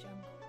jungle.